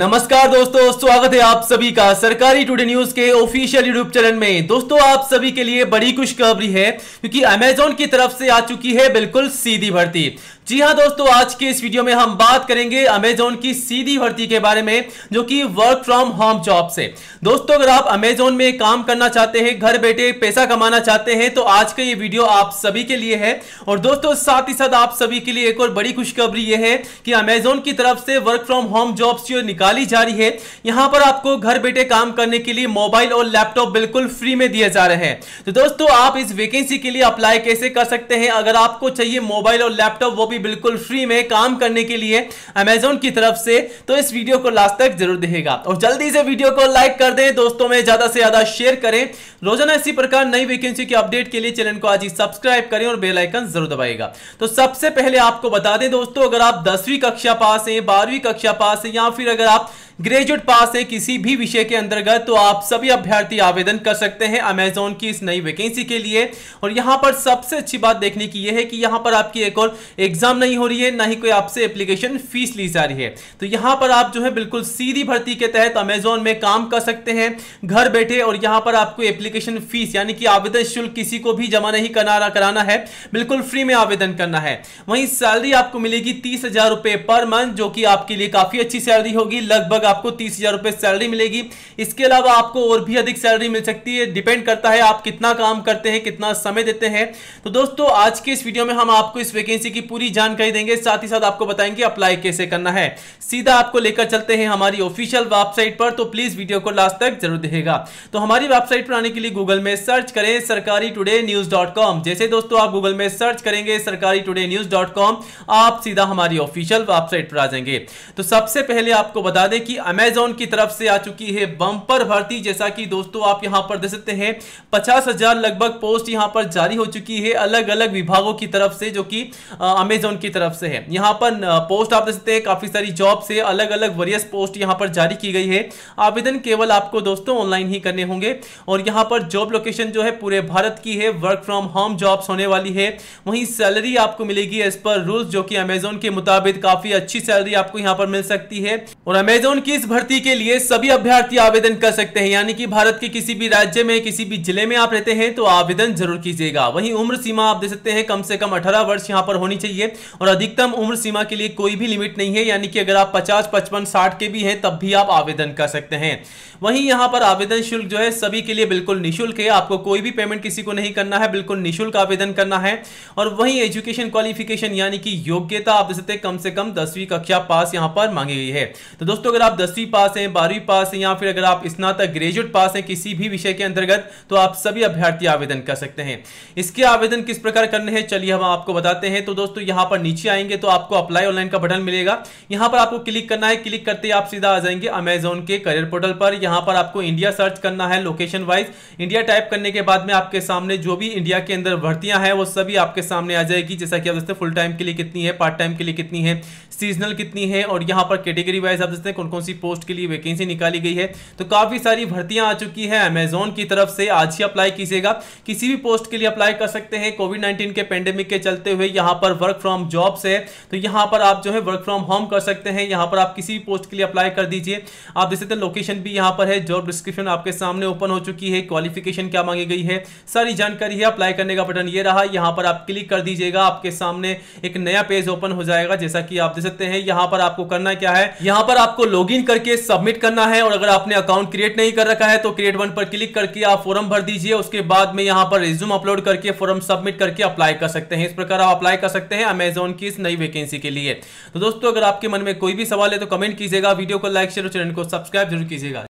नमस्कार दोस्तों, स्वागत है आप सभी का सरकारी टुडे न्यूज़ के ऑफिशियल यूट्यूब चैनल में। दोस्तों, आप सभी के लिए बड़ी खुशखबरी है, क्योंकि अमेजोन की तरफ़ से आ चुकी है बिल्कुल सीधी भर्ती। जी हाँ दोस्तों, आज के इस वीडियो में हम बात करेंगे अमेजोन की सीधी भर्ती के बारे में, जो कि वर्क फ्रॉम होम जॉब से। दोस्तों, अगर आप अमेजोन में काम करना चाहते हैं, घर बैठे पैसा कमाना चाहते हैं तो आज का ये वीडियो आप सभी के लिए है। और दोस्तों, साथ ही साथ आप सभी के लिए एक और बड़ी खुशखबरी ये है कि अमेजोन की तरफ़ से वर्क फ्रॉम होम जॉब्स जो निकाली जा रही है, यहाँ पर आपको घर बैठे काम करने के लिए मोबाइल और लैपटॉप बिल्कुल फ्री में दिए जा रहे हैं। तो दोस्तों, आप इस वैकेंसी के लिए अप्लाई कैसे कर सकते हैं? अगर आपको चाहिए मोबाइल और लैपटॉप वो भी भी बिल्कुल फ्री में काम करने के लिए अमेजोन की तरफ़ से तो इस वीडियो को लास्ट तक ज़रूर देखेगा। और जल्दी से वीडियो को लाइक कर दें, दोस्तों में ज़्यादा से ज़्यादा शेयर करें। रोज़ाना इसी प्रकार नई वैकेंसी की अपडेट के लिए चैनल को आज ही सब्सक्राइब करें और बेलाइकन ज़रूर दबाएगा। तो सबसे पहले आपको बता दें, दोस्तों, अगर आप दसवीं कक्षा पास हैं, बारहवीं कक्षा पास है, या फिर अगर आप ग्रेजुएट पास है किसी भी विषय के अंतर्गत तो आप सभी अभ्यर्थी आवेदन कर सकते हैं अमेजोन की इस नई वैकेंसी के लिए। और यहाँ पर सबसे अच्छी बात देखने की यह है कि यहाँ पर आपकी एक और एग्ज़ाम नहीं हो रही है, ना ही कोई आपसे एप्लीकेशन फ़ीस ली जा रही है। तो यहाँ पर आप जो है बिल्कुल सीधी भर्ती के तहत अमेजोन में काम कर सकते हैं, घर बैठे और यहाँ पर आपको एप्लीकेशन फ़ीस यानी कि आवेदन शुल्क किसी को भी जमा नहीं कराना कराना है, बिल्कुल फ्री में आवेदन करना है। वहीं सैलरी आपको मिलेगी तीस हज़ार रुपए पर मंथ जो कि आपके लिए काफ़ी अच्छी सैलरी होगी, लगभग आपको तीस हज़ार रुपए सैलरी मिलेगी। इसके अलावा आपको और भी अधिक सैलरी मिल सकती है। डिपेंड करता है आप कितना काम करते हैं, कितना समय देते हैं। तो दोस्तों, आज के इस वीडियो में हम आपको इस वैकेंसी की पूरी जानकारी देंगे। साथ ही साथ आपको बताएँगे अप्लाई कैसे करना है। सीधा आपको लेकर चलते हैं हमारी ऑफिशियल वेबसाइट पर। तो प्लीज़ वीडियो को लास्ट तक ज़रूर देखेगा तो हमारी वेबसाइट पर आने के लिए गूगल में सर्च करें सरकारी टुडे न्यूज़ डॉट कॉम जैसे दोस्तों, आप गूगल में सर्च करेंगे सरकारी टुडे न्यूज़ डॉट कॉम आप सीधा हमारी ऑफिशियल वेबसाइट पर आ जाएँगे। तो सबसे पहले आपको बता दें कि अमेजोन की तरफ़ से आ चुकी है बंपर भर्ती। जैसा कि दोस्तों आप यहाँ पर देख सकते हैं, पचास हज़ार लगभग पोस्ट यहाँ पर जारी हो चुकी है अलग अलग विभागों की तरफ़ से, जो कि अमेजोन की तरफ़ से है। यहाँ पर पोस्ट आप देख सकते हैं, काफ़ी सारी जॉब से अलग अलग वरियस पोस्ट यहाँ पर जारी की गई है। आवेदन केवल आपको दोस्तों ऑनलाइन ही करने होंगे। और यहाँ पर जॉब लोकेशन जो है पूरे भारत की है वर्क फ्रॉम होम जॉब्स होने वाली है। वहीं सैलरी आपको मिलेगी एज पर रूल्स जो कि अमेजोन के मुताबिक काफ़ी अच्छी सैलरी आपको यहाँ पर मिल सकती है। और अमेजोन की इस भर्ती के लिए सभी अभ्यर्थी आवेदन कर सकते हैं। यानी कि भारत के किसी भी राज्य में, किसी भी ज़िले में आप रहते हैं तो आवेदन ज़रूर कीजिएगा। वहीं उम्र सीमा आप दे सकते हैं, कम से कम 18 वर्ष यहाँ पर होनी चाहिए। और अधिकतम उम्र सीमा के लिए कोई भी लिमिट नहीं है। यानी कि अगर आप 50 55 60 के भी हैं, तब भी आप आवेदन कर सकते हैं। वहीं यहाँ पर आवेदन शुल्क जो है, सभी के लिए बिल्कुल निःशुल्क है। आपको कोई भी पेमेंट किसी को नहीं करना है, बिल्कुल निःशुल्क आवेदन करना है। और वहीं एजुकेशन क्वालिफिकेशन यानी कि योग्यता आप दे सकते हैं, कम से कम दसवीं कक्षा पास यहाँ पर मांगी गई है। तो दोस्तों, अगर आप दसवीं पास हैं, बारहवीं पास हैं, या फिर अगर आप स्नातक ग्रेजुएट पास हैं किसी भी विषय के अंतर्गत तो आप सभी अभ्यर्थी आवेदन कर सकते हैं। इसके आवेदन किस प्रकार करने हैं, चलिए हम आपको बताते हैं। तो दोस्तों, यहाँ पर नीचे आएँगे तो आपको अप्लाई ऑनलाइन का बटन मिलेगा। यहाँ पर आपको क्लिक करना है। क्लिक करते ही आप सीधा आ जाएँगे अमेजोन के करियर पोर्टल पर। यहाँ पर आपको इंडिया सर्च करना है लोकेशन वाइज इंडिया टाइप करने के बाद में आपके सामने जो भी इंडिया के अंदर भर्तियाँ हैं, वो सभी आपके सामने आ जाएगी। जैसा कि आप देखते फुल टाइम के लिए कितनी है पार्ट टाइम के लिए कितनी है सीजनल कितनी है, और यहाँ पर कैटेगरी वाइज आप देखते हैं कौन कौन सी पोस्ट के लिए वैकेंसी निकाली गई है? तो काफ़ी सारी भर्तियाँ आ चुकी है अमेजोन की तरफ़ से। आज ही अप्लाई कीजिएगा। किसी भी पोस्ट के लिए अप्लाई कर सकते हैं। कोविड नाइन्टीन के पेंडेमिक के चलते हुए यहाँ पर वर्क फ्रॉम जॉब से तो यहाँ पर आप जो है वर्क फ्रॉम होम कर सकते हैं। यहाँ पर आप किसी भी पोस्ट के लिए अप्लाई कर दीजिए। आप देख सकते हैं लोकेशन भी यहाँ पर है। जॉब डिस्क्रिप्शन आपके सामने ओपन हो चुकी है। क्वालिफिकेशन क्या मांगी गई है? सारी जानकारी है। अप्लाई करने का बटन ये रहा। यहाँ पर आप क्लिक कर दीजिएगा। आपके सामने एक नया पेज ओपन हो जाएगा। जैसा कि आप देख सकते हैं, यहाँ पर आपको करना क्या है? यहाँ पर आपको लॉग करके सबमिट करना है और अगर आपने अकाउंट क्रिएट नहीं कर रखा है तो क्रिएट वन पर क्लिक करके आप फॉर्म भर दीजिए। उसके बाद में यहाँ पर रिज्यूम अपलोड करके फॉर्म सबमिट करके अप्लाई कर सकते हैं। इस प्रकार आप अप्लाई कर सकते हैं अमेजोन की इस नई वैकेंसी के लिए। तो दोस्तों, अगर आपके मन में कोई भी सवाल है तो कमेंट कीजिएगा। वीडियो को लाइक शेयर और चैनल को सब्सक्राइब ज़रूर कीजिएगा।